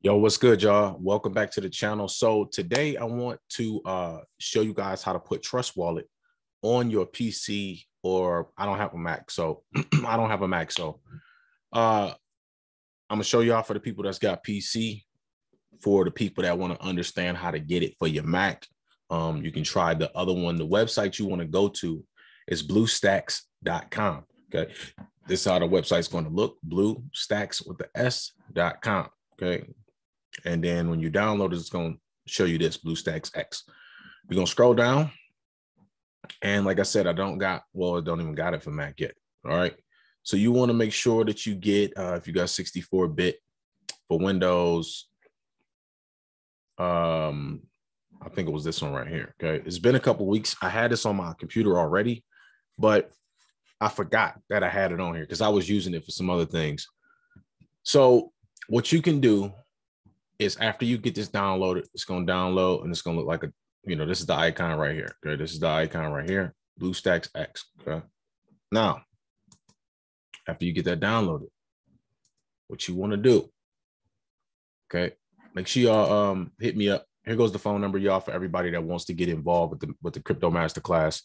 Yo, what's good, y'all? Welcome back to the channel. So today I want to uh, show you guys how to put Trust Wallet on your PC or I don't have a Mac. So I don't have a Mac. So uh, I'm gonna show y'all for the people that's got PC, for the people that want to understand how to get it for your Mac. Um, you can try the other one. The website you want to go to is bluestacks.com. Okay. This is how the website's going to look. Bluestacks with the S.com. Okay. And then when you download it, it's going to show you this BlueStacks X. You're going to scroll down. And like I said, I don't got, well, I don't even got it for Mac yet. All right. So you want to make sure that you get, uh, if you got 64 bit for Windows, um, I think it was this one right here. Okay. It's been a couple weeks. I had this on my computer already, but I forgot that I had it on here because I was using it for some other things. So what you can do is after you get this downloaded, it's going to download and it's going to look like a, you know, this is the icon right here. Okay. This is the icon right here, BlueStacks X. Okay. Now, after you get that downloaded, what you want to do, okay, make sure y'all um, hit me up. Here goes the phone number, y'all, for everybody that wants to get involved with the with the crypto masterclass.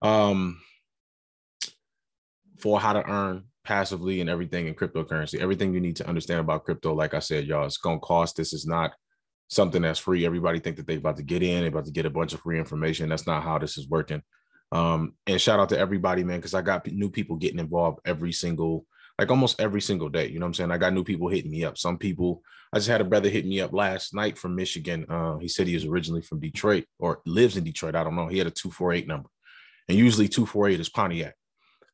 Um, for how to earn passively and everything in cryptocurrency. Everything you need to understand about crypto, like I said, y'all, it's gonna cost. This is not something that's free. Everybody think that they're about to get in, about to get a bunch of free information. That's not how this is working. Um, and shout out to everybody, man, because I got new people getting involved every single, like almost every single day. You know what I'm saying? I got new people hitting me up. Some people, I just had a brother hit me up last night from Michigan. Uh, he said he is originally from Detroit or lives in Detroit. I don't know. He had a 248 number. And usually 248 is Pontiac.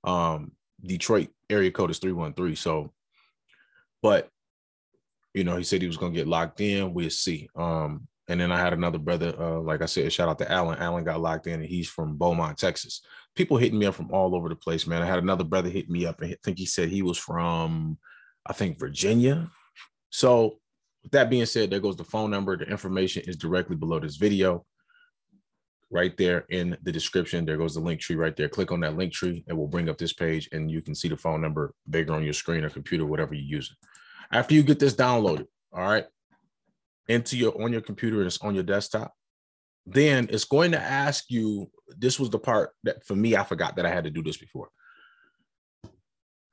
Um, Detroit area code is 313. So, but you know, he said he was gonna get locked in. We'll see. Um, and then I had another brother, uh, like I said, shout out to Alan. Alan got locked in and he's from Beaumont, Texas. People hitting me up from all over the place, man. I had another brother hit me up and I think he said he was from, I think, Virginia. So, with that being said, there goes the phone number. The information is directly below this video right there in the description. There goes the link tree right there. Click on that link tree. It will bring up this page and you can see the phone number bigger on your screen or computer, whatever you're using. After you get this downloaded, all right, into your on your computer and it's on your desktop, then it's going to ask you. This was the part that for me, I forgot that I had to do this before.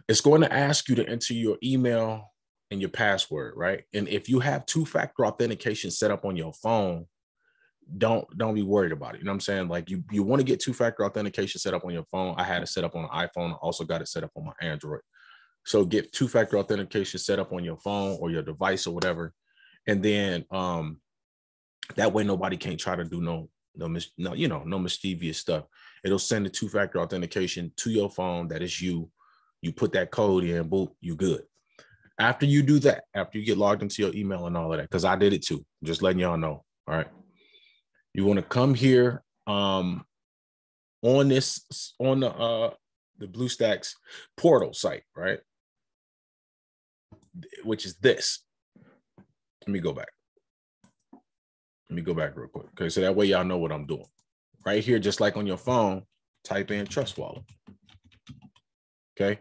It's going to ask you to enter your email and your password, right? And if you have two-factor authentication set up on your phone, don't don't be worried about it. You know what I'm saying? Like you you want to get two factor authentication set up on your phone. I had it set up on an iPhone. I also got it set up on my Android. So get two factor authentication set up on your phone or your device or whatever, and then um that way nobody can't try to do no no mis- no you know no mischievous stuff. It'll send the two factor authentication to your phone. That is you. You put that code in, boop, you good. After you do that, after you get logged into your email and all of that, because I did it too. Just letting y'all know. All right you want to come here um, on this on the uh, the BlueStacks portal site, right? Which is this. Let me go back. Let me go back real quick. Okay, so that way y'all know what I'm doing. Right here, just like on your phone, type in Trust Wallet. Okay,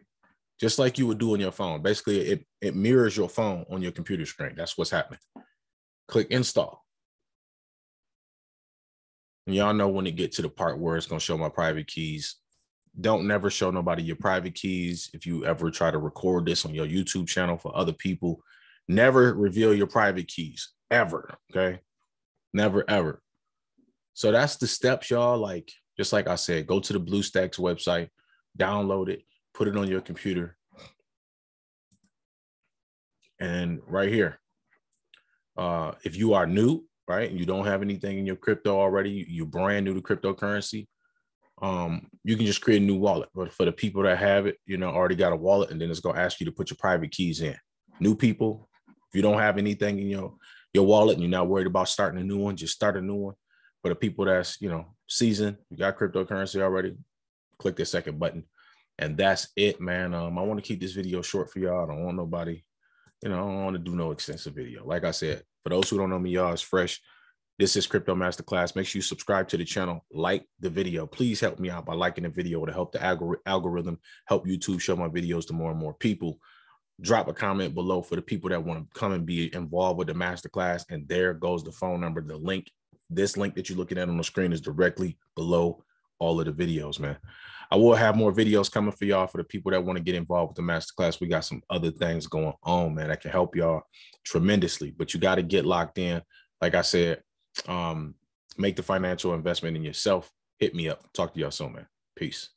just like you would do on your phone. Basically, it, it mirrors your phone on your computer screen. That's what's happening. Click install. And y'all know when it get to the part where it's gonna show my private keys. Don't never show nobody your private keys. If you ever try to record this on your YouTube channel for other people, never reveal your private keys ever. Okay. Never ever. So that's the steps, y'all. Like, just like I said, go to the BlueStacks website, download it, put it on your computer. And right here, uh, if you are new, right? You don't have anything in your crypto already, you're brand new to cryptocurrency, um, you can just create a new wallet. But for the people that have it, you know, already got a wallet, and then it's gonna ask you to put your private keys in. New people, if you don't have anything in your your wallet and you're not worried about starting a new one, just start a new one. For the people that's you know seasoned, you got cryptocurrency already, click the second button, and that's it, man. Um, I want to keep this video short for y'all. I don't want nobody, you know, I don't want to do no extensive video. Like I said, for those who don't know me, y'all, it's fresh. This is Crypto Masterclass. Make sure you subscribe to the channel, like the video. Please help me out by liking the video to help the algor- algorithm, help YouTube show my videos to more and more people. drop a comment below for the people that want to come and be involved with the masterclass. And there goes the phone number. The link, this link that you're looking at on the screen is directly below all of the videos, man. I will have more videos coming for y'all for the people that want to get involved with the masterclass. We got some other things going on, man, that can help y'all tremendously. But you got to get locked in. Like I said, um, make the financial investment in yourself. Hit me up. Talk to y'all soon, man. Peace.